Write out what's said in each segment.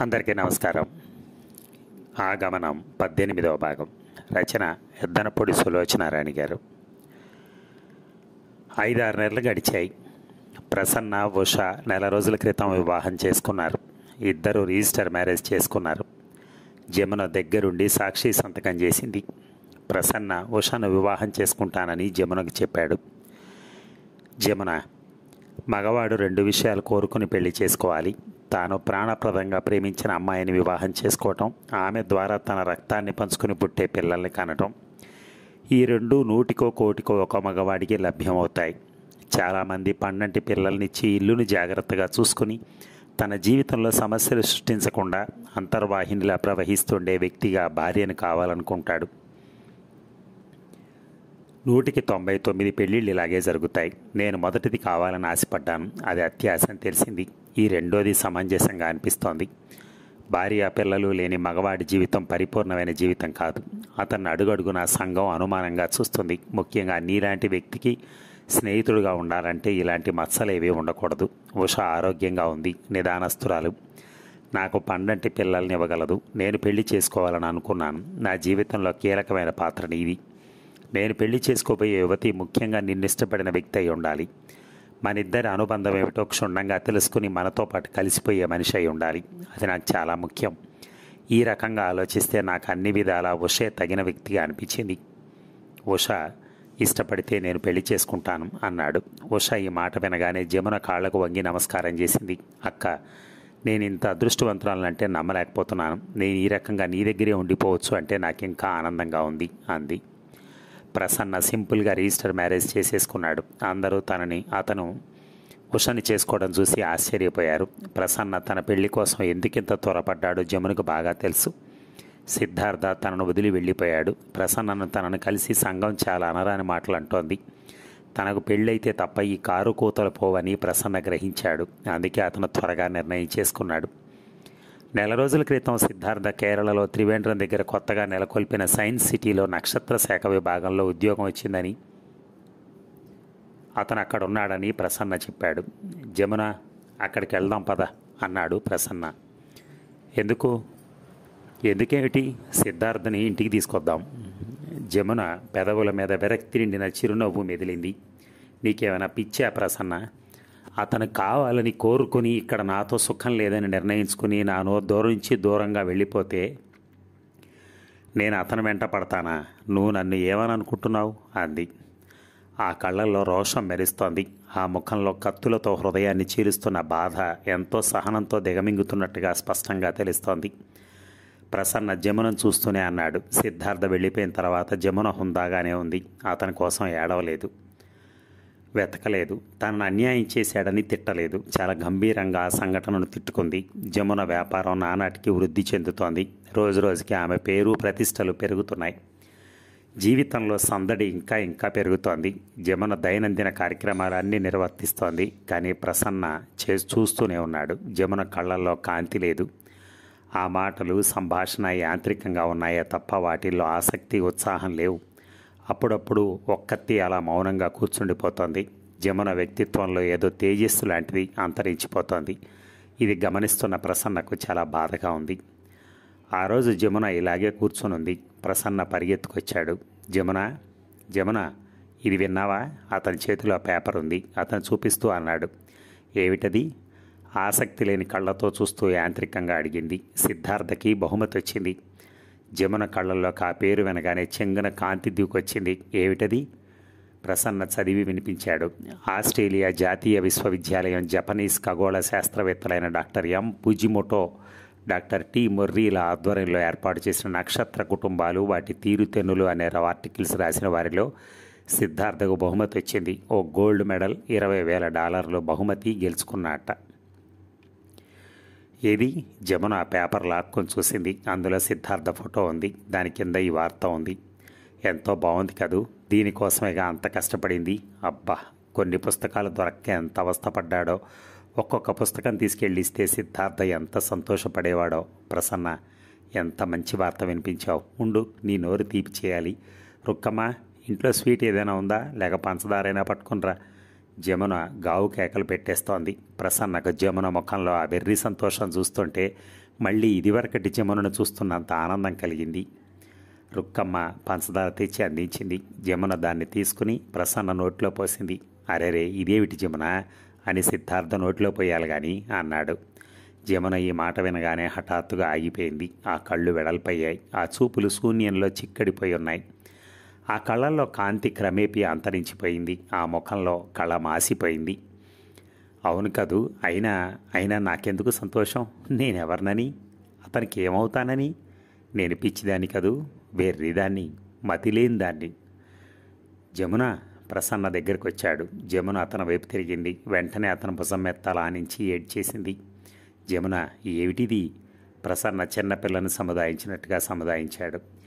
అందరికీ నమస్కారం. ఆగమనం పద్దెనిమిదవ భాగం. రచన ఎద్దనపొడి సులోచనారాణి గారు. ఐదారు నెలలు గడిచాయి. ప్రసన్న ఉష నెల రోజుల క్రితం వివాహం చేసుకున్నారు. ఇద్దరు రిజిస్టర్ మ్యారేజ్ చేసుకున్నారు. జమున దగ్గరుండి సాక్షి సంతకం చేసింది. ప్రసన్న ఉషను వివాహం చేసుకుంటానని జమునకు చెప్పాడు. జమున మగవాడు రెండు విషయాలు కోరుకుని పెళ్ళి చేసుకోవాలి. తాను ప్రాణప్రదంగా ప్రేమించిన అమ్మాయిని వివాహం చేసుకోవటం ఆమె ద్వారా తన రక్తాన్ని పంచుకుని పుట్టే పిల్లల్ని కనటం ఈ రెండు నూటికో కోటికో ఒక మగవాడికి లభ్యమవుతాయి. చాలామంది పన్నంటి పిల్లల్నిచ్చి ఇల్లుని జాగ్రత్తగా చూసుకుని తన జీవితంలో సమస్యలు సృష్టించకుండా అంతర్వాహినిలా ప్రవహిస్తుండే వ్యక్తిగా భార్యను కావాలనుకుంటాడు. నూటికి తొంభై తొమ్మిది పెళ్ళిళ్ళు ఇలాగే జరుగుతాయి. నేను మొదటిది కావాలని ఆశపడ్డాను. అది అత్యాశ అని తెలిసింది. ఈ రెండోది సమంజసంగా అనిపిస్తోంది. భార్య పిల్లలు లేని మగవాడి జీవితం పరిపూర్ణమైన జీవితం కాదు. అతన్ని అడుగడుగున సంఘం అనుమానంగా చూస్తుంది. ముఖ్యంగా నీలాంటి వ్యక్తికి స్నేహితుడుగా ఉండాలంటే ఇలాంటి మచ్చలేవి ఉండకూడదు. ఉష ఆరోగ్యంగా ఉంది. నిదానస్తురాలు. నాకు పండంటి పిల్లల్ని ఇవ్వగలదు నేను పెళ్ళి చేసుకోవాలని అనుకున్నాను. నా జీవితంలో కీలకమైన పాత్ర నీది నేను పెళ్ళి చేసుకోబోయే యువతి ముఖ్యంగా నిన్నిష్టపడిన వ్యక్తి అయి ఉండాలి. మన ఇద్దరి అనుబంధం ఏమిటో క్షుణ్ణంగా తెలుసుకుని మనతో పాటు కలిసిపోయే మనిషి అయి ఉండాలి. అది నాకు చాలా ముఖ్యం. ఈ రకంగా ఆలోచిస్తే నాకు అన్ని విధాలా ఉషే తగిన వ్యక్తిగా అనిపించింది. ఉష ఇష్టపడితే నేను పెళ్ళి చేసుకుంటాను అన్నాడు. ఉష ఈ మాట వినగానే జమున కాళ్ళకు వంగి నమస్కారం చేసింది. అక్క నేను ఇంత అదృష్టవంతురాలంటే నమ్మలేకపోతున్నాను. నేను ఈ రకంగా నీ దగ్గరే ఉండిపోవచ్చు అంటే నాకు ఇంకా ఆనందంగా ఉంది అంది. ప్రసన్న సింపుల్గా రిజిస్టర్ మ్యారేజ్ చేసేసుకున్నాడు. అందరూ తనని అతను ఉషని చేసుకోవడం చూసి ఆశ్చర్యపోయారు. ప్రసన్న తన పెళ్ళి కోసం ఎందుకింత త్వరపడ్డాడో జమునకు బాగా తెలుసు. సిద్ధార్థ తనను వదిలి వెళ్ళిపోయాడు. ప్రసన్నను తనను కలిసి సంఘం చాలా అనరాని మాటలు అంటోంది. తనకు పెళ్ళైతే తప్ప ఈ కారు కూతలు పోవని ప్రసన్న గ్రహించాడు. అందుకే అతను త్వరగా నిర్ణయం చేసుకున్నాడు. నెల రోజుల క్రితం సిద్ధార్థ కేరళలో త్రివేంద్రం దగ్గర కొత్తగా నెలకొల్పిన సైన్స్ సిటీలో నక్షత్ర శాఖ విభాగంలో ఉద్యోగం వచ్చిందని అతను అక్కడ ఉన్నాడని ప్రసన్న చెప్పాడు. జమున అక్కడికి వెళ్దాం పద అన్నాడు ప్రసన్న. ఎందుకు? ఎందుకేమిటి? సిద్ధార్థని ఇంటికి తీసుకొద్దాం. జమున పెదవుల మీద విరక్తి నిండిన చిరునవ్వు మెదిలింది. నీకేమైనా పిచ్చా ప్రసన్న? అతను కావాలని కోరుకుని ఇక్కడ నాతో సుఖం లేదని నిర్ణయించుకుని నాను దూరం నుంచి దూరంగా వెళ్ళిపోతే నేను అతను వెంట పడతానా? నువ్వు నన్ను ఏమని అనుకుంటున్నావు అంది. ఆ కళ్ళల్లో రోషం మెరుస్తోంది. ఆ ముఖంలో కత్తులతో హృదయాన్ని చీరుస్తున్న బాధ ఎంతో సహనంతో దిగమింగుతున్నట్టుగా స్పష్టంగా తెలుస్తోంది. ప్రసన్న జమునను చూస్తూనే అన్నాడు. సిద్ధార్థ వెళ్ళిపోయిన తర్వాత జమున హుందాగానే ఉంది. అతని కోసం ఏడవలేదు. వెతకలేదు. తనను అన్యాయం చేశాడని తిట్టలేదు. చాలా గంభీరంగా ఆ సంఘటనను తిట్టుకుంది. జమున వ్యాపారం నానాటికి వృద్ధి చెందుతోంది. రోజు రోజుకి ఆమె పేరు ప్రతిష్టలు పెరుగుతున్నాయి. జీవితంలో సందడి ఇంకా ఇంకా పెరుగుతోంది. జమున దైనందిన కార్యక్రమాలన్నీ నిర్వర్తిస్తోంది. కానీ ప్రసన్న చే చూస్తూనే ఉన్నాడు. జమున కళ్ళల్లో కాంతి లేదు. ఆ మాటలు సంభాషణ యాంత్రికంగా ఉన్నాయే తప్ప వాటిల్లో ఆసక్తి ఉత్సాహం లేవు. అప్పుడప్పుడు ఒక్కత్తి అలా మౌనంగా కూర్చుండిపోతోంది. జమున వ్యక్తిత్వంలో ఏదో తేజస్సు లాంటిది అంతరించిపోతోంది. ఇది గమనిస్తున్న ప్రసన్నకు చాలా బాధగా ఉంది. ఆ రోజు జమున ఇలాగే కూర్చునుంది. ప్రసన్న పరిగెత్తుకొచ్చాడు. జమున జమున ఇది విన్నావా? అతని చేతిలో పేపర్ ఉంది. అతను చూపిస్తూ అన్నాడు. ఏమిటది? ఆసక్తి లేని కళ్ళతో చూస్తూ యాంత్రికంగా అడిగింది. సిద్ధార్థకి బహుమతి వచ్చింది. జమున కళ్ళల్లోకి ఆ పేరు వినగానే చెంగున కాంతి దూకొచ్చింది. ఏమిటది? ప్రసన్న చదివి వినిపించాడు. ఆస్ట్రేలియా జాతీయ విశ్వవిద్యాలయం జపనీస్ ఖగోళ శాస్త్రవేత్తలైన doctor M. Fujimoto doctor T. మొర్రీల ఆధ్వర్యంలో ఏర్పాటు చేసిన నక్షత్ర కుటుంబాలు వాటి తీరుతెన్నులు అనే ఆర్టికల్స్ రాసిన వారిలో సిద్ధార్థకు బహుమతి వచ్చింది. ఓ గోల్డ్ మెడల్ ఇరవై వేల డాలర్లు బహుమతి గెలుచుకున్నట్ట. ఏది? జమున ఆ పేపర్ లాక్కొని చూసింది. అందులో సిద్ధార్థ ఫోటో ఉంది. దాని కింద ఈ వార్త ఉంది. ఎంతో బాగుంది కదూ. దీనికోసమేగా అంత కష్టపడింది. అబ్బా! కొన్ని పుస్తకాలు దొరక్క ఎంత అవస్థపడ్డాడో. ఒక్కొక్క పుస్తకం తీసుకెళ్ళి ఇస్తే సిద్ధార్థ ఎంత సంతోషపడేవాడో. ప్రసన్న ఎంత మంచి వార్త వినిపించావు. ఉండు నీ నోరు తీపి చేయాలి. రుక్కమ్మ ఇంట్లో స్వీట్ ఏదైనా ఉందా? లేక పంచదారైనా పట్టుకునిరా జమున గావు కేకలు పెట్టేస్తోంది. ప్రసన్నకు జమున ముఖంలో ఆ వెర్రి సంతోషం చూస్తుంటే మళ్ళీ ఇదివరకటి జమునను చూస్తున్నంత ఆనందం కలిగింది. రుక్కమ్మ పంచదార తెచ్చి అందించింది. జమున దాన్ని తీసుకుని ప్రసన్న నోట్లో పోసింది. అరేరే ఇదేమిటి జమున? అని సిద్ధార్థ నోట్లో పోయాలి కానీ అన్నాడు. జమున ఈ మాట వినగానే హఠాత్తుగా ఆగిపోయింది. ఆ కళ్ళు వెడల్పయ్యాయి. ఆ చూపులు శూన్యంలో చిక్కడిపోయి ఉన్నాయి. ఆ కళ్ళల్లో కాంతి క్రమేపీ అంతరించిపోయింది. ఆ ముఖంలో కళ మాసిపోయింది. అవును కదూ అయినా అయినా నాకెందుకు సంతోషం? నేనెవరినని? అతనికి ఏమవుతానని? నేను పిచ్చిదాన్ని కదూ వెర్రిదాన్ని మతిలేని దాన్ని. జమున ప్రసన్న దగ్గరికి వచ్చాడు జమున అతని వైపు తిరిగింది. వెంటనే అతను భుజం మెత్తల ఆనించి ఏడ్చేసింది జమున ఏమిటిది? ప్రసన్న చిన్నపిల్లను సముదాయించినట్టుగా సముదాయించాడు.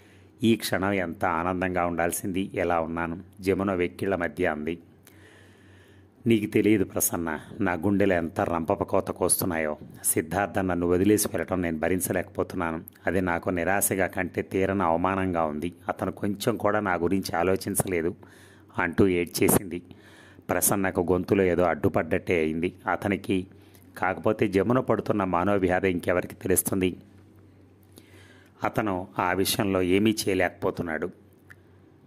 ఈ క్షణం ఎంత ఆనందంగా ఉండాల్సింది? ఎలా ఉన్నాను? జమున వెక్కిళ్ళ మధ్య అంది. నీకు తెలియదు ప్రసన్న నా గుండెలు ఎంత రంపపకోత కోస్తున్నాయో. సిద్ధార్థ నన్ను వదిలేసి వెళ్ళటం నేను భరించలేకపోతున్నాను. అది నాకు నిరాశగా కంటే తీరన అవమానంగా ఉంది. అతను కొంచెం కూడా నా గురించి ఆలోచించలేదు అంటూ ఏడ్చేసింది. ప్రసన్నకు గొంతులో ఏదో అడ్డుపడ్డట్టే అయింది. అతనికి కాకపోతే జమున పడుతున్న మానవవ్యాధ ఇంకెవరికి తెలుస్తుంది? అతను ఆ విషయంలో ఏమీ చేయలేకపోతున్నాడు.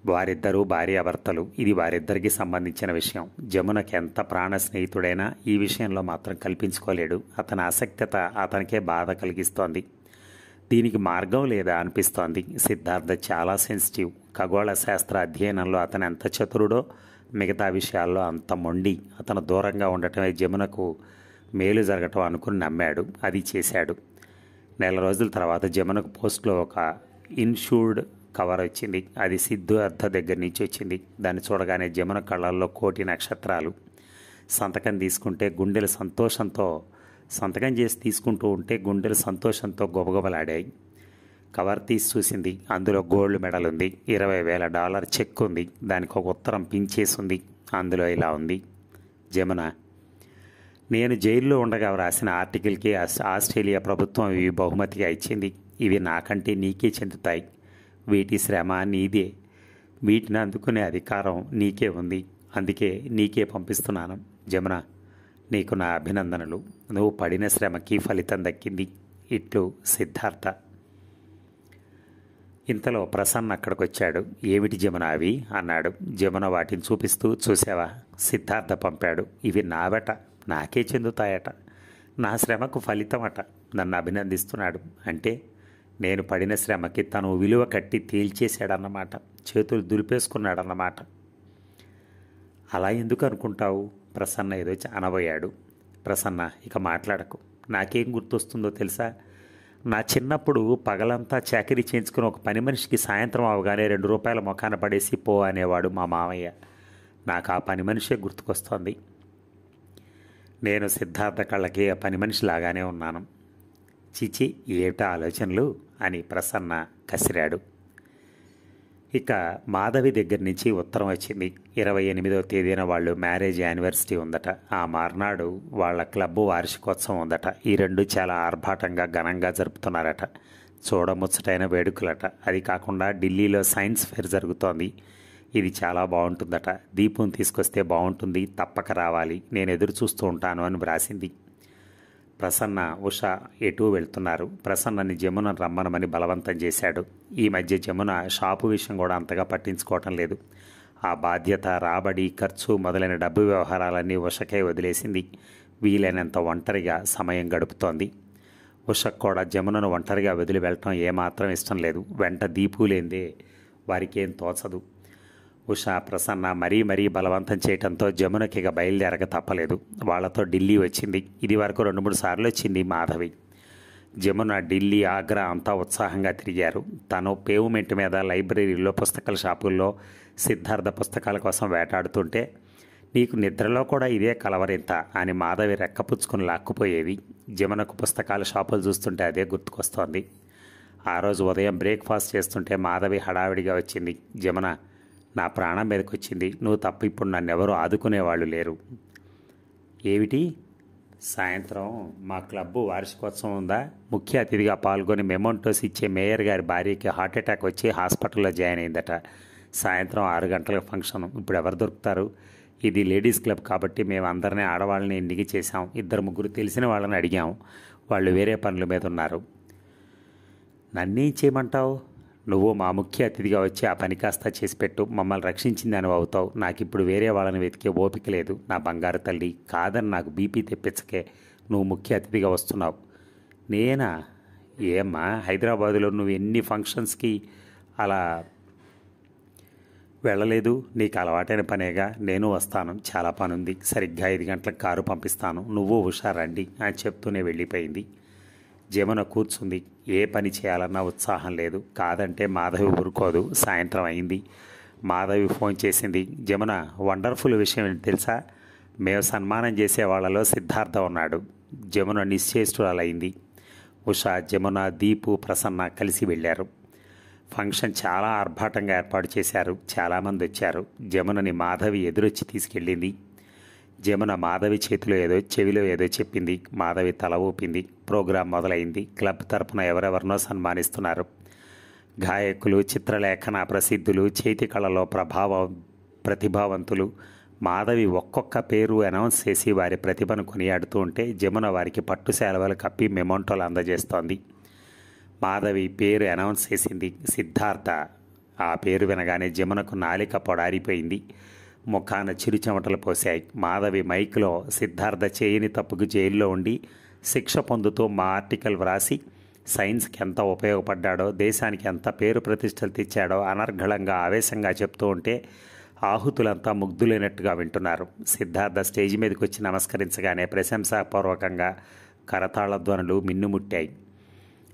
వారిద్దరూ భార్యాభర్తలు. ఇది వారిద్దరికి సంబంధించిన విషయం. జమునకి ఎంత ప్రాణ స్నేహితుడైనా ఈ విషయంలో మాత్రం కల్పించుకోలేడు. అతని ఆసక్తిత అతనికే బాధ కలిగిస్తోంది. దీనికి మార్గం లేదా అనిపిస్తోంది. సిద్ధార్థ చాలా సెన్సిటివ్. ఖగోళ శాస్త్ర అధ్యయనంలో అతను ఎంత చతురుడో మిగతా విషయాల్లో అంత మొండి. అతను దూరంగా ఉండటమే జమునకు మేలు జరగటం అనుకుని నమ్మాడు. అది చేశాడు. నెల రోజుల తర్వాత జమునకు పోస్ట్లో ఒక ఇన్షూర్డ్ కవర్ వచ్చింది. అది సిద్ధు అర్థ దగ్గర నుంచి వచ్చింది. దాన్ని చూడగానే జమున కళ్ళల్లో కోటి నక్షత్రాలు. సంతకం తీసుకుంటే గుండెలు సంతోషంతో సంతకం చేసి తీసుకుంటూ ఉంటే గుండెలు సంతోషంతో గొబగొబలాడాయి. కవర్ తీసి చూసింది. అందులో గోల్డ్ మెడల్ ఉంది. ఇరవై వేల డాలర్ చెక్ ఉంది. దానికి ఒక ఉత్తరం పించేసి ఉంది. అందులో ఇలా ఉంది. జమున నేను జైల్లో ఉండగా రాసిన ఆర్టికల్కి ఆస్ట్రేలియా ప్రభుత్వం ఇవి బహుమతిగా ఇచ్చింది. ఇవి నాకంటే నీకే చెందుతాయి. వీటి శ్రమ నీదే. వీటిని అందుకునే అధికారం నీకే ఉంది. అందుకే నీకే పంపిస్తున్నాను. జమున నీకు నా అభినందనలు. నువ్వు పడిన శ్రమకి ఫలితం దక్కింది. ఇట్లు సిద్ధార్థ. ఇంతలో ప్రసన్న అక్కడికి వచ్చాడు ఏమిటి జమున అవి? అన్నాడు. జమున వాటిని చూపిస్తూ చూసావా సిద్ధార్థ పంపాడు. ఇవి నావెట. నాకే చెందుతాయట. నా శ్రమకు ఫలితమట. నన్ను అభినందిస్తున్నాడు. అంటే నేను పడిన శ్రమకి తను విలువ కట్టి తేల్చేశాడన్నమాట. చేతులు దులిపేసుకున్నాడన్నమాట. అలా ఎందుకు అనుకుంటావు? ప్రసన్న ఏదో అనబోయాడు. ప్రసన్న ఇక మాట్లాడకు. నాకేం గుర్తొస్తుందో తెలుసా? నా చిన్నప్పుడు పగలంతా చాకరీ చేయించుకుని ఒక పని మనిషికి సాయంత్రం అవగానే రెండు రూపాయల మొఖాన పడేసి పో అనేవాడు మా మామయ్య. నాకు ఆ పని మనిషే గుర్తుకొస్తోంది. నేను సిద్ధార్థ కళ్ళకి పని మనిషి లాగానే ఉన్నాను. చిచి ఏమిటా ఆలోచనలు అని ప్రసన్న కసిరాడు. ఇక మాధవి దగ్గర నుంచి ఉత్తరం వచ్చింది. ఇరవై ఎనిమిదవ తేదీన వాళ్ళు మ్యారేజ్ యానివర్సిటీ ఉందట. ఆ మర్నాడు వాళ్ళ క్లబ్ వార్షికోత్సవం ఉందట. ఈ రెండు చాలా ఆర్భాటంగా ఘనంగా జరుపుతున్నారట. చూడముచ్చటైన వేడుకలట. అది కాకుండా ఢిల్లీలో సైన్స్ ఫెయిర్ జరుగుతోంది. ఇది చాలా బాగుంటుందట. దీపం తీసుకొస్తే బాగుంటుంది తప్పక రావాలి. నేను ఎదురు చూస్తూ ఉంటాను అని వ్రాసింది. ప్రసన్న ఉష ఎటూ వెళ్తున్నారు. ప్రసన్నని జమున రమ్మనమని బలవంతం చేశాడు. ఈ మధ్య జమున షాపు విషయం కూడా అంతగా పట్టించుకోవటం లేదు. ఆ బాధ్యత రాబడి ఖర్చు మొదలైన డబ్బు వ్యవహారాలన్నీ ఉషకే వదిలేసింది. వీలైనంత ఒంటరిగా సమయం గడుపుతోంది. ఉషకు కూడా జమునను ఒంటరిగా వదిలి వెళ్ళటం ఏమాత్రం ఇష్టం లేదు. వెంట దీపు లేందే వారికేం తోచదు. ఉషా ప్రసన్న మరీ మరీ బలవంతం చేయటంతో జమునకి ఇక బయలుదేరక తప్పలేదు. వాళ్ళతో ఢిల్లీ వచ్చింది. ఇది వరకు రెండు మూడు సార్లు వచ్చింది మాధవి. జమున ఢిల్లీ ఆగ్రా అంతా ఉత్సాహంగా తిరిగారు. తను పేవ్మెంట్ మీద లైబ్రరీలో పుస్తకాల షాపుల్లో సిద్ధార్థ పుస్తకాల కోసం వేటాడుతుంటే నీకు నిద్రలో కూడా ఇదే కలవరింత అని మాధవి రెక్కపుచ్చుకుని లాక్కుపోయేది. జమునకు పుస్తకాల షాపులు చూస్తుంటే అదే గుర్తుకొస్తోంది. ఆ రోజు ఉదయం బ్రేక్ఫాస్ట్ చేస్తుంటే మాధవి హడావిడిగా వచ్చింది. జమున నా ప్రాణం మీదకి వచ్చింది నువ్వు తప్ప ఇప్పుడు నన్ను ఎవరు ఆదుకునేవాళ్ళు లేరు. ఏమిటి? సాయంత్రం మా క్లబ్బు వార్షికోత్సవం ఉందా? ముఖ్య అతిథిగా పాల్గొని మెమోంటోస్ ఇచ్చే మేయర్ గారి భార్యకి హార్ట్ అటాక్ వచ్చి హాస్పిటల్లో జాయిన్ అయిందట. సాయంత్రం ఆరు గంటలకు ఫంక్షన్. ఇప్పుడు ఎవరు దొరుకుతారు? ఇది లేడీస్ క్లబ్ కాబట్టి మేము అందరినీ ఆడవాళ్ళని ఎన్నిక చేశాం. ఇద్దరు ముగ్గురు తెలిసిన వాళ్ళని అడిగాం. వాళ్ళు వేరే పనుల మీద ఉన్నారు. నన్నేం చేయమంటావు? నువ్వు మా ముఖ్య అతిథిగా వచ్చి ఆ పని కాస్త చేసి పెట్టు. మమ్మల్ని రక్షించిందని అవుతావు. నాకు ఇప్పుడు వేరే వాళ్ళని వెతికే ఓపిక లేదు. నా బంగారు తల్లి కాదని నాకు బీపీ తెప్పించకే నువ్వు ముఖ్య అతిథిగా వస్తున్నావు. నేనా? ఏమ్మా? హైదరాబాదులో నువ్వు ఎన్ని ఫంక్షన్స్కి అలా వెళ్ళలేదు? నీకు అలవాటైన పనేగా? నేను వస్తాను. చాలా పని ఉంది సరిగ్గా ఐదు గంటలకు కారు పంపిస్తాను. నువ్వు హుషారండి అని చెప్తూనే వెళ్ళిపోయింది. జమున కూర్చుంది. ఏ పని చేయాలన్నా ఉత్సాహం లేదు. కాదంటే మాధవి ఊరుకోదు. సాయంత్రం అయింది. మాధవి ఫోన్ చేసింది. జమున వండర్ఫుల్ విషయం ఏంటి తెలుసా? మేము సన్మానం చేసే వాళ్ళలో సిద్ధార్థ ఉన్నాడు. జమున నిశ్చేష్టురాలైంది. ఉషా జమున దీపు ప్రసన్న కలిసి వెళ్ళారు. ఫంక్షన్ చాలా ఆర్భాటంగా ఏర్పాటు చేశారు. చాలామంది వచ్చారు. జమునని మాధవి ఎదురొచ్చి తీసుకెళ్ళింది. జమున మాధవి చేతిలో ఏదో చెవిలో ఏదో చెప్పింది. మాధవి తల ఊపింది. ప్రోగ్రాం మొదలైంది. క్లబ్ తరపున ఎవరెవరినో సన్మానిస్తున్నారు. గాయకులు చిత్రలేఖన ప్రసిద్ధులు చేతి కళలో ప్రభావం ప్రతిభావంతులు మాధవి ఒక్కొక్క పేరు అనౌన్స్ చేసి వారి ప్రతిభను కొనియాడుతూ ఉంటే జమున వారికి పట్టు సెలవులు కప్పి మెమోంటోలు అందజేస్తోంది. మాధవి పేరు అనౌన్స్ చేసింది సిద్ధార్థ. ఆ పేరు వినగానే జమునకు నాలిక పొడారిపోయింది. ముఖాన చిరుచెమటలు పోశాయి. మాధవి మైక్లో సిద్ధార్థ చేయని తప్పుకు జైల్లో ఉండి శిక్ష పొందుతూ మా ఆర్టికల్ వ్రాసి సైన్స్కి ఎంత ఉపయోగపడ్డాడో దేశానికి ఎంత పేరు ప్రతిష్టలు తెచ్చాడో అనర్ఘళంగా ఆవేశంగా చెప్తూ ఉంటే ఆహుతులంతా ముగ్ధులైనట్టుగా వింటున్నారు. సిద్ధార్థ స్టేజ్ మీదకి వచ్చి నమస్కరించగానే ప్రశంసాపూర్వకంగా కరతాళధ్వనులు మిన్నుముట్టాయి.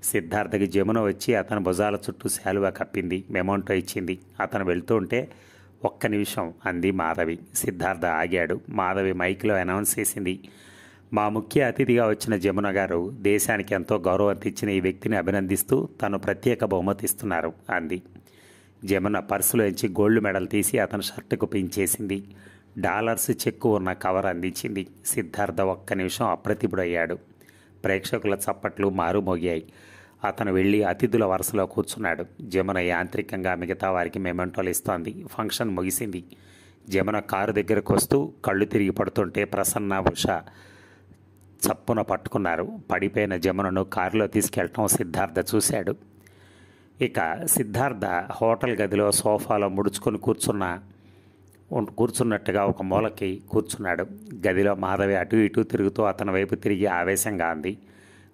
సిద్ధార్థకి జమున వచ్చి అతని భుజాల చుట్టూ శాలువా కప్పింది మెమోంటో ఇచ్చింది. అతను వెళ్తూ ఉంటే ఒక్క నిమిషం అంది మాధవి. సిద్ధార్థ ఆగాడు. మాధవి మైక్లో అనౌన్స్ చేసింది మా ముఖ్య అతిథిగా వచ్చిన జమున గారు దేశానికి ఎంతో గౌరవం తెచ్చిన ఈ వ్యక్తిని అభినందిస్తూ తను ప్రత్యేక బహుమతి ఇస్తున్నారు అంది. జమున పర్సులోంచి గోల్డ్ మెడల్ తీసి అతను షర్టుకు పించేసింది డాలర్స్ చెక్కు ఉన్న కవర్ అందించింది. సిద్ధార్థ ఒక్క నిమిషం అప్రతిభుడయ్యాడు. ప్రేక్షకుల చప్పట్లు మారుమోగాయి. అతను వెళ్ళి అతిథుల వరుసలో కూర్చున్నాడు. జమున యాంత్రికంగా మిగతా వారికి మెమెంటోలు ఇస్తోంది. ఫంక్షన్ ముగిసింది. జమున కారు దగ్గరకు వస్తూ కళ్ళు తిరిగి పడుతుంటే ప్రసన్న ఉష చప్పున పట్టుకున్నారు. పడిపోయిన జమునను కారులో తీసుకెళ్ళటం సిద్ధార్థ చూశాడు. ఇక సిద్ధార్థ హోటల్ గదిలో సోఫాలో ముడుచుకొని కూర్చున్న కూర్చున్నట్టుగా ఒక మూలకి కూర్చున్నాడు. గదిలో మాధవి అటు ఇటు తిరుగుతూ అతని వైపు తిరిగి ఆవేశంగా అంది.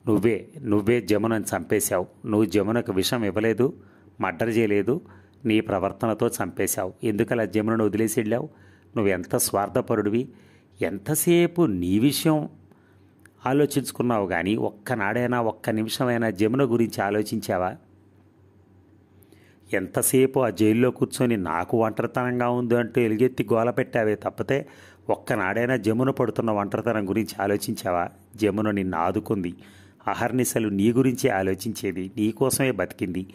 నువ్వే నువ్వే జమునని చంపేశావు. నువ్వు జమునకు విషం ఇవ్వలేదు మర్డర్ చేయలేదు నీ ప్రవర్తనతో చంపేశావు. ఎందుకలా జమునను వదిలేసి వెళ్ళావు? నువ్వెంత స్వార్థపరుడివి? ఎంతసేపు నీ విషయం ఆలోచించుకున్నావు కానీ ఒక్కనాడైనా ఒక్క నిమిషమైనా జమున గురించి ఆలోచించావా? ఎంతసేపు ఆ జైల్లో కూర్చొని నాకు ఒంటరితనంగా ఉంది అంటూ ఎలుగెత్తి గోల పెట్టావే తప్పితే ఒక్కనాడైనా జమున పడుతున్న ఒంటరితనం గురించి ఆలోచించావా? జమున నిన్ను ఆదుకుంది. అహర్నిశలు నీ గురించి ఆలోచించేది నీకోసమే బతికింది.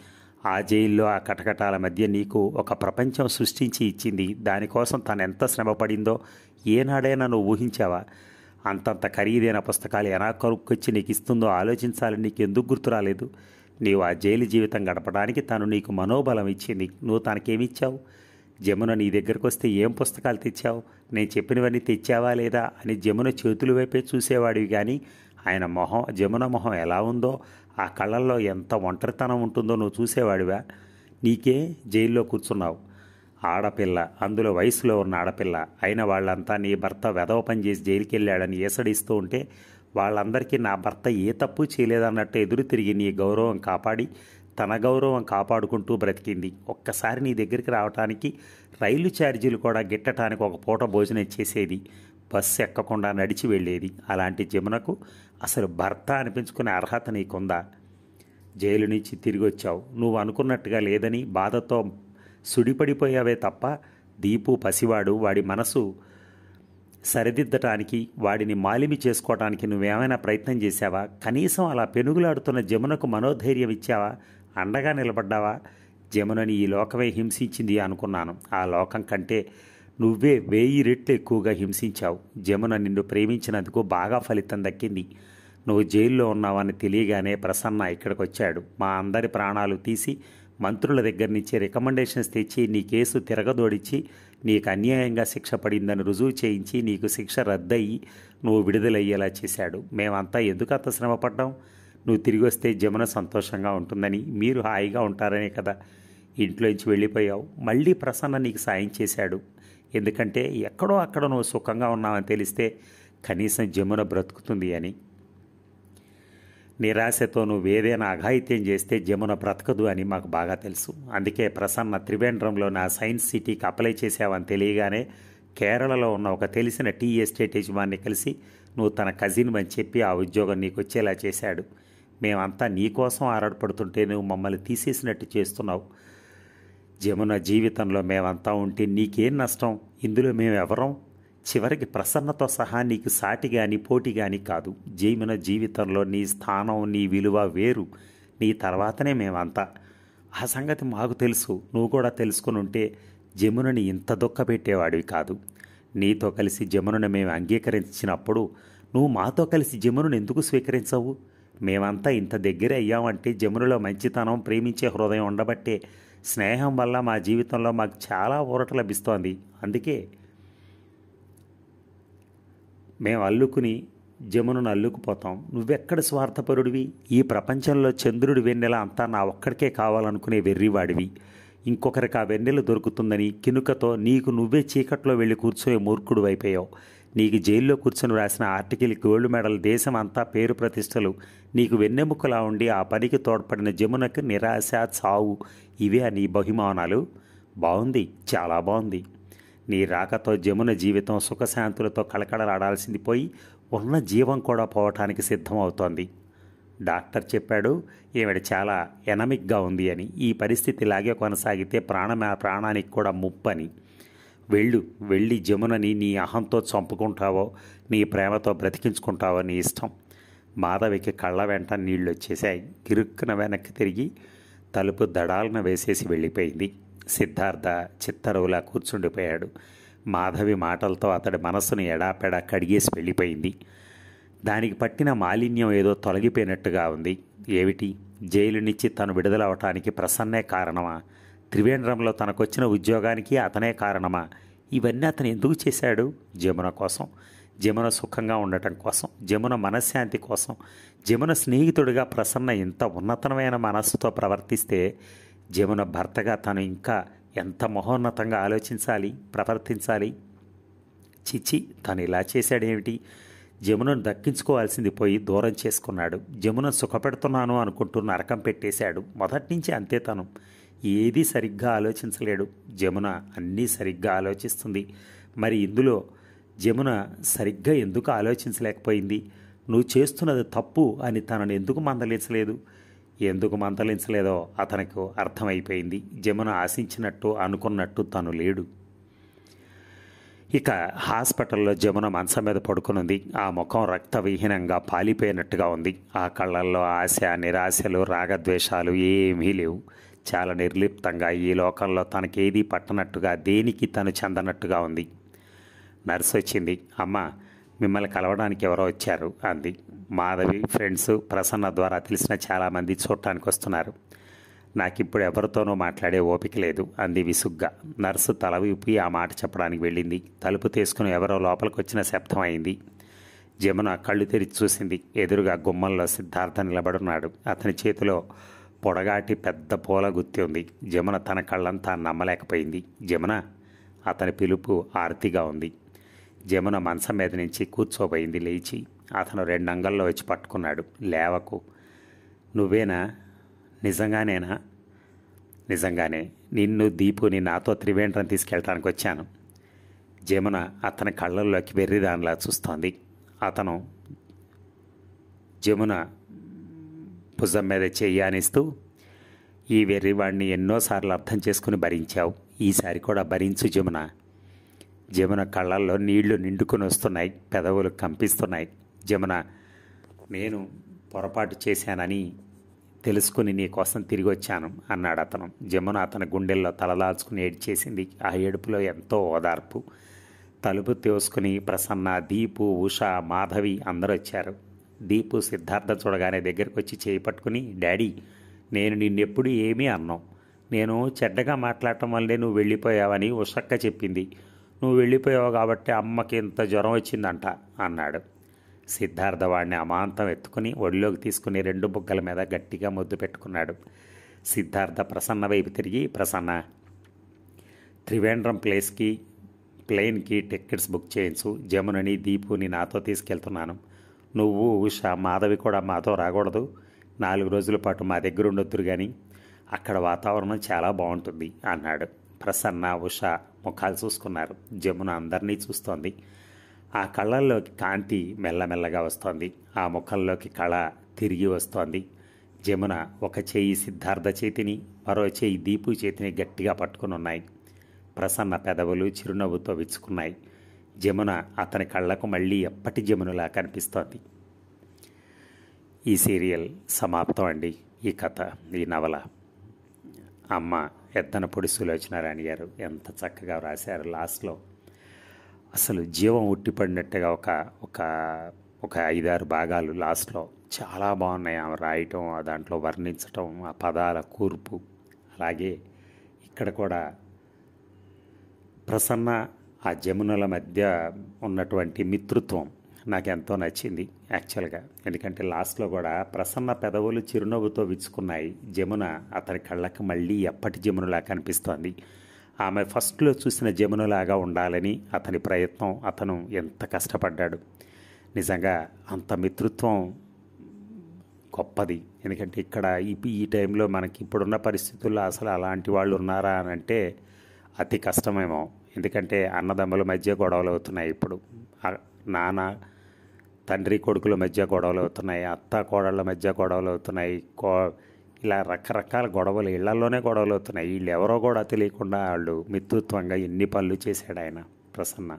ఆ జైల్లో ఆ కటకటాల మధ్య నీకు ఒక ప్రపంచం సృష్టించి ఇచ్చింది. దానికోసం తను ఎంత శ్రమపడిందో ఏనాడైనా నువ్వు ఊహించావా? అంతంత ఖరీదైన పుస్తకాలు ఎలా కొనుక్కొచ్చి నీకు ఇస్తుందో ఆలోచించాలని నీకు ఎందుకు గుర్తు రాలేదు? నీవు ఆ జైలు జీవితం గడపడానికి తను నీకు మనోబలం ఇచ్చింది నువ్వు తనకేమిచ్చావు జమున నీ దగ్గరకు వస్తే ఏం పుస్తకాలు తెచ్చావు? నేను చెప్పినవన్నీ తెచ్చావా లేదా? అని జమున చేతుల వైపే చూసేవాడివి కానీ ఆయన మొహం జమున మొహం ఎలా ఉందో ఆ కళ్ళల్లో ఎంత ఒంటరితనం ఉంటుందో నువ్వు చూసేవాడివా? నీకే జైల్లో కూర్చున్నావు. ఆడపిల్ల. అందులో వయసులో ఉన్న ఆడపిల్ల. అయిన వాళ్ళంతా నీ భర్త వెధవ పని చేసి జైలుకి వెళ్ళాడని ఏసడిస్తూ ఉంటే వాళ్ళందరికీ నా భర్త ఏ తప్పు చేయలేదన్నట్టు ఎదురు తిరిగి నీ గౌరవం కాపాడి తన గౌరవం కాపాడుకుంటూ బ్రతికింది. ఒక్కసారి నీ దగ్గరికి రావటానికి రైలు ఛార్జీలు కూడా గిట్టడానికి ఒక పూట భోజనం చేసేది. బస్సు ఎక్కకుండా నడిచి వెళ్ళేది. అలాంటి జమునకు అసలు భర్త అనిపించుకునే అర్హత నీకుందా? జైలు నుంచి తిరిగి వచ్చావు నువ్వు అనుకున్నట్టుగా లేదని బాధతో సుడిపడిపోయావే తప్ప దీపు పసివాడు వాడి మనసు సరిదిద్దటానికి వాడిని మాలిమి చేసుకోవటానికి నువ్వేమైనా ప్రయత్నం చేశావా? కనీసం అలా పెనుగులాడుతున్న జమునకు మనోధైర్యం ఇచ్చావా? అండగా నిలబడ్డావా? జమునని ఈ లోకమే హింసించింది అనుకున్నాను. ఆ లోకం కంటే నువ్వే వేయి రెట్లు ఎక్కువగా హింసించావు. జమున నిన్ను ప్రేమించినందుకు బాగా ఫలితం దక్కింది. నువ్వు జైల్లో ఉన్నావని తెలియగానే ప్రసన్న ఇక్కడికి వచ్చాడు మా అందరి ప్రాణాలు తీసి మంత్రుల దగ్గర నుంచి రికమెండేషన్స్ తెచ్చి నీ కేసు తిరగదోడిచ్చి నీకు అన్యాయంగా శిక్ష పడిందని రుజువు చేయించి నీకు శిక్ష రద్దయి నువ్వు విడుదలయ్యేలా చేశాడు. మేమంతా ఎందుకు అంత శ్రమపడ్డాం? నువ్వు తిరిగి వస్తే జమున సంతోషంగా ఉంటుందని మీరు హాయిగా ఉంటారనే కదా. ఇంట్లోంచి వెళ్ళిపోయావు. మళ్ళీ ప్రసన్న నీకు సాయం చేశాడు. ఎందుకంటే ఎక్కడో అక్కడ నువ్వు సుఖంగా ఉన్నావని తెలిస్తే కనీసం జమున బ్రతుకుతుంది అని. నిరాశతో నువ్వు ఏదైనా అఘాయిత్యం చేస్తే జమున బ్రతకదు అని మాకు బాగా తెలుసు. అందుకే ప్రసన్న త్రివేంద్రంలో నా సైన్స్ సిటీకి అప్లై చేసావని తెలియగానే కేరళలో ఉన్న ఒక తెలిసిన టీ ఎస్టేట్ యజమాని కలిసి నువ్వు తన కజిన్ అని చెప్పి ఆ ఉద్యోగం నీకు వచ్చేలా చేశాడు. మేమంతా నీకోసం ఆరాటపడుతుంటే నువ్వు మమ్మల్ని తీసేసినట్టు చేస్తున్నావు. జమున జీవితంలో మేమంతా ఉంటే నీకేం నష్టం? ఇందులో మేమెవరం? చివరికి ప్రసన్నతో సహా నీకు సాటి గాని పోటీ గాని కాదు. జమున జీవితంలో నీ స్థానం నీ విలువ వేరు. నీ తర్వాతనే మేమంతా. ఆ సంగతి మాకు తెలుసు. నువ్వు కూడా తెలుసుకుని ఉంటే జమునని ఇంత దుఃఖపెట్టేవాడివి కాదు. నీతో కలిసి జమునను మేము అంగీకరించినప్పుడు నువ్వు మాతో కలిసి జమునను ఎందుకు స్వీకరించవు? మేమంతా ఇంత దగ్గరే అయ్యామంటే జమునలో మంచితనం ప్రేమించే హృదయం ఉండబట్టే స్నేహం వల్ల మా జీవితంలో మాకు చాలా ఊరట లభిస్తోంది. అందుకే మేము అల్లుకుని జమునను అల్లుకుపోతాం. నువ్వెక్కడ స్వార్థపరుడివి? ఈ ప్రపంచంలో చంద్రుడి వెన్నెల అంతా నా ఒక్కడికే కావాలనుకునే వెర్రివాడివి. ఇంకొకరికి ఆ వెన్నెల దొరుకుతుందని కినుకతో నీకు నువ్వే చీకట్లో వెళ్ళి కూర్చునే మూర్ఖుడు అయిపోయావు. నీకు జైల్లో కూర్చొని రాసిన ఆర్టికల్ గోల్డ్ మెడల్ దేశం అంతా పేరు ప్రతిష్టలు. నీకు వెన్నెముకలా ఉండి ఆ పనికి తోడ్పడిన జమునకు నిరాశ చావు. ఇవే నీ బహుమానాలు? బాగుంది చాలా బాగుంది నీ రాకతో జమున జీవితం సుఖశాంతులతో కళకళలాడాల్సింది పోయి ఉన్న జీవం కూడా పోవటానికి సిద్ధమవుతోంది. డాక్టర్ చెప్పాడు ఈవిడ చాలా ఎనమిక్గా ఉంది అని. ఈ పరిస్థితి ఇలాగే కొనసాగితే ప్రాణమే ప్రాణానికి కూడా ముప్పని. వెళ్ళు వెళ్ళి జమునని నీ అహంతో చంపుకుంటావో నీ ప్రేమతో బ్రతికించుకుంటావో నీ ఇష్టం. మాధవికి కళ్ళ వెంట నీళ్ళు వచ్చేసాయి గిరుక్కున వెనక్కి తిరిగి తలుపు దడాలను వేసేసి వెళ్ళిపోయింది. సిద్ధార్థ చిత్తరువులా కూర్చుండిపోయాడు. మాధవి మాటలతో అతడి మనస్సును ఎడాపెడా కడిగేసి వెళ్ళిపోయింది. దానికి పట్టిన మాలిన్యం ఏదో తొలగిపోయినట్టుగా ఉంది. ఏమిటి? జైలు నుంచి తను విడుదలవటానికి ప్రసన్నే కారణమా? త్రివేంద్రంలో తనకొచ్చిన ఉద్యోగానికి అతనే కారణమా? ఇవన్నీ అతను ఎందుకు చేశాడు? జమున కోసం. జమున సుఖంగా ఉండటం కోసం. జమున మనశ్శాంతి కోసం. జమున స్నేహితుడిగా ప్రసన్న ఇంత ఉన్నతమైన మనస్సుతో ప్రవర్తిస్తే జమున భర్తగా తను ఇంకా ఎంత మహోన్నతంగా ఆలోచించాలి ప్రవర్తించాలి? చిచి తను ఇలా చేశాడేమిటి? జమునను దక్కించుకోవాల్సింది పోయి దూరం చేసుకున్నాడు. జమున సుఖపెడుతున్నాను అనుకుంటూ నరకం పెట్టేశాడు. మొదటి నుంచి అంతే తను. ఏదీ సరిగ్గా ఆలోచించలేడు. జమున అన్నీ సరిగ్గా ఆలోచిస్తుంది. మరి ఇందులో జమున సరిగ్గా ఎందుకు ఆలోచించలేకపోయింది? నువ్వు చేస్తున్నది తప్పు అని తనను ఎందుకు మందలించలేదు? ఎందుకు మంతలించలేదో అతనికి అర్థమైపోయింది. జమున ఆశించినట్టు అనుకున్నట్టు తను లేడు. ఇక హాస్పిటల్లో జమున మంచం మీద పడుకునుంది. ఆ ముఖం రక్తవిహీనంగా పాలిపోయినట్టుగా ఉంది. ఆ కళ్ళల్లో ఆశ నిరాశలు రాగద్వేషాలు ఏమీ లేవు. చాలా నిర్లిప్తంగా ఈ లోకంలో తనకేదీ పట్టనట్టుగా దేనికి తను చెందనట్టుగా ఉంది. నర్సు వచ్చింది అమ్మ మిమ్మల్ని కలవడానికి ఎవరో వచ్చారు అంది. మాధవి ఫ్రెండ్స్ ప్రసన్న ద్వారా తెలిసిన చాలామంది చూడటానికి వస్తున్నారు. నాకు ఇప్పుడు ఎవరితోనూ మాట్లాడే ఓపిక లేదు అంది విసుగ్గా. నర్సు తల విప్పి ఆ మాట చెప్పడానికి వెళ్ళింది. తలుపు తీసుకుని ఎవరో లోపలికి వచ్చిన శబ్దం అయింది. జమున కళ్ళు తెరిచి చూసింది. ఎదురుగా గుమ్మంలో సిద్ధార్థ నిలబడున్నాడు. అతని చేతిలో పొడగాటి పెద్ద పూల గుత్తి ఉంది. జమున తన కళ్ళంతా నమ్మలేకపోయింది. జమున అతని పిలుపు ఆర్తిగా ఉంది. జమున మంచం మీద నుంచి కూర్చోబోయింది లేచి. అతను రెండు అంగల్లో వచ్చి పట్టుకున్నాడు. లేవకు. నువ్వేనా? నిజంగానేనా? నిజంగానే. నిన్ను దీపుని నాతో త్రివేంద్రం తీసుకెళ్ళటానికి వచ్చాను. జమున అతని కళ్ళల్లోకి వెర్రిదానిలా చూస్తోంది. అతను జమున భుజం మీద చెయ్యానిస్తూ ఈ వెర్రివాడిని ఎన్నోసార్లు అర్థం చేసుకుని భరించావు. ఈసారి కూడా భరించు జమున. జమున కళ్ళల్లో నీళ్ళు నిండుకొని వస్తున్నాయి పెదవులు కంపిస్తున్నాయి. జమున నేను పొరపాటు చేశానని తెలుసుకుని నీ కోసం తిరిగి వచ్చాను అన్నాడు అతను. జమున అతని గుండెల్లో తలదాల్చుకుని ఏడ్చేసింది. ఆ ఏడుపులో ఎంతో ఓదార్పు. తలుపు తోసుకుని ప్రసన్న దీపు ఉష మాధవి అందరూ వచ్చారు. దీపు సిద్ధార్థ చూడగానే దగ్గరికి వచ్చి చేయి పట్టుకుని డాడీ నేను నిన్నెప్పుడు ఏమీ అన్నాం. నేను చెడ్డగా మాట్లాడటం వల్లే నువ్వు వెళ్ళిపోయావని ఉషక్క చెప్పింది. నువ్వు వెళ్ళిపోయావు కాబట్టి అమ్మకి ఇంత జ్వరం వచ్చిందంట అన్నాడు. సిద్ధార్థ వాడిని అమాంతం ఎత్తుకుని ఒడిలోకి తీసుకుని రెండు బుగ్గల మీద గట్టిగా ముద్దు పెట్టుకున్నాడు. సిద్ధార్థ ప్రసన్న వైపు తిరిగి ప్రసన్న త్రివేంద్రం ప్లేస్కి ప్లేన్కి టికెట్స్ బుక్ చేయించు. జమునని దీపుని నాతో తీసుకెళ్తున్నాను. నువ్వు ఉష మాధవి కూడా మాతో రాకూడదు. నాలుగు రోజుల పాటు మా దగ్గర ఉండొద్దురు కానీ అక్కడ వాతావరణం చాలా బాగుంటుంది అన్నాడు. ప్రసన్న ఉష ముఖాలు చూసుకున్నారు. జమున అందరినీ చూస్తోంది. ఆ కళ్ళల్లోకి కాంతి మెల్లమెల్లగా వస్తోంది. ఆ ముఖంలోకి కళ తిరిగి వస్తోంది. జమున ఒక చేయి సిద్ధార్థ చేతిని మరో చేయి దీపు చేతిని గట్టిగా పట్టుకుని ఉన్నాయి ప్రసన్న పెదవులు చిరునవ్వుతో విచ్చుకున్నాయి. జమున అతని కళ్ళకు మళ్ళీ ఎప్పటి జమునలా కనిపిస్తోంది. ఈ సీరియల్ సమాప్తం అండి. ఈ కథ ఈ నవల. అమ్మ ఎద్దనపొడి సులోచనారాణి గారు ఎంత చక్కగా రాశారు లాస్ట్లో. అసలు జీవం ఉట్టిపడినట్టుగా ఒక ఒక ఒక ఐదారు భాగాలు లాస్ట్లో. చాలా బాగున్నాయి ఆమె రాయటం దాంట్లో వర్ణించటం ఆ పదాల కూర్పు. అలాగే ఇక్కడ కూడా ప్రసన్న ఆ జమునల మధ్య ఉన్నటువంటి మిత్రుత్వం నాకు ఎంతో నచ్చింది యాక్చువల్గా. ఎందుకంటే లాస్ట్లో కూడా ప్రసన్న పెదవులు చిరునవ్వుతో విచ్చుకున్నాయి. జమున అతని కళ్ళకు మళ్ళీ ఎప్పటి జమునలా కనిపిస్తోంది ఆమె ఫస్ట్లో చూసిన జమునలాగా ఉండాలని అతని ప్రయత్నం అతను ఎంత కష్టపడ్డాడు. నిజంగా అంత మిత్రుత్వం గొప్పది. ఎందుకంటే ఇక్కడ ఈ ఈ టైంలో మనకి ఇప్పుడున్న పరిస్థితుల్లో అసలు అలాంటి వాళ్ళు ఉన్నారా అని అంటే అతి కష్టమేమో. ఎందుకంటే అన్నదమ్ముల మధ్య గొడవలు అవుతున్నాయి ఇప్పుడు. నాన్న తండ్రి కొడుకుల మధ్య గొడవలు అవుతున్నాయి అత్త కోడళ్ళ మధ్య గొడవలు అవుతున్నాయి కో ఇలా రకరకాల గొడవలు ఇళ్ళలోనే గొడవలు అవుతున్నాయి. వీళ్ళు ఎవరో కూడా తెలియకుండా వాళ్ళు మిత్రుత్వంగా ఎన్ని పనులు చేశాడు ఆయన ప్రసన్న.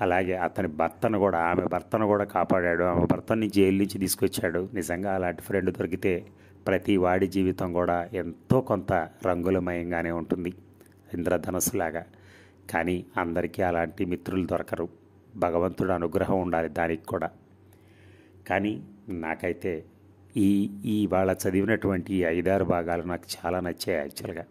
అలాగే అతని భర్తను కూడా ఆమె భర్తను కూడా కాపాడాడు. ఆమె భర్తని జైలు నుంచి తీసుకొచ్చాడు. నిజంగా అలాంటి ఫ్రెండ్ దొరికితే ప్రతి వాడి జీవితం కూడా ఎంతో కొంత రంగులమయంగానే ఉంటుంది. ఇంద్రధనస్సులాగా. కానీ అందరికీ అలాంటి మిత్రులు దొరకరు. భగవంతుడు అనుగ్రహం ఉండాలి దానికి కూడా. కానీ నాకైతే ఈ ఈ వాళ్ళ చదివినటువంటి ఐదారు భాగాలు నాకు చాలా నచ్చాయి యాక్చువల్గా.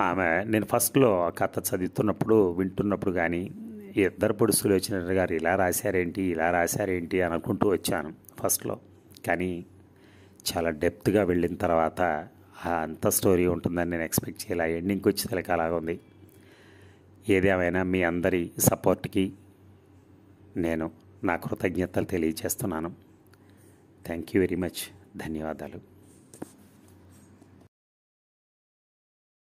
ఆమె నేను ఫస్ట్లో ఆ కథ చదువుతున్నప్పుడు వింటున్నప్పుడు కానీ ఇద్దరు పొడి సులోచన గారు ఇలా రాశారేంటి ఇలా రాశారేంటి అని అనుకుంటూ వచ్చాను ఫస్ట్లో. కానీ చాలా డెప్త్గా వెళ్ళిన తర్వాత ఆ అంత స్టోరీ ఉంటుందని నేను ఎక్స్పెక్ట్ చేయాలి. ఎండింగ్కి వచ్చేసరికి అలాగ ఉంది ఏదేమైనా మీ అందరి సపోర్ట్కి నేను నా కృతజ్ఞతలు తెలియజేస్తున్నాను. Thank you very much. ధన్యవాదాలు.